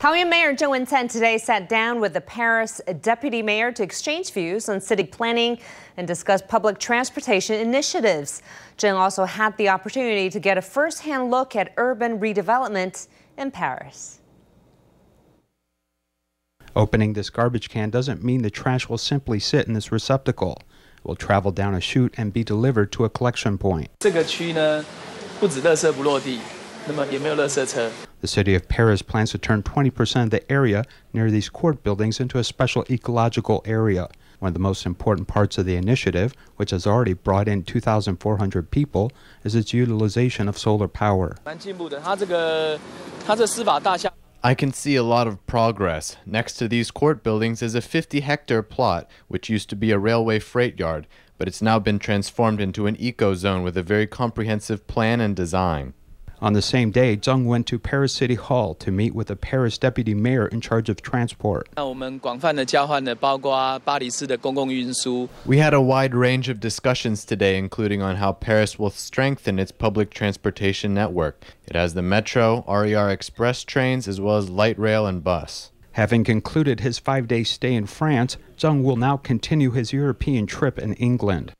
Taoyuan Mayor Cheng Wen-tsan today sat down with the Paris deputy mayor to exchange views on city planning and discuss public transportation initiatives. Cheng also had the opportunity to get a first-hand look at urban redevelopment in Paris. Opening this garbage can doesn't mean the trash will simply sit in this receptacle. It will travel down a chute and be delivered to a collection point the city of Paris plans to turn 20% of the area near these court buildings into a special ecological area. One of the most important parts of the initiative, which has already brought in 2,400 people, is its utilization of solar power. I can see a lot of progress. Next to these court buildings is a 50 hectare plot, which used to be a railway freight yard, but it's now been transformed into an eco zone with a very comprehensive plan and design. On the same day, Cheng went to Paris City Hall to meet with the Paris deputy mayor in charge of transport. We had a wide range of discussions today, including on how Paris will strengthen its public transportation network. It has the metro, RER express trains, as well as light rail and bus. Having concluded his five day stay in France, Cheng will now continue his European trip in England.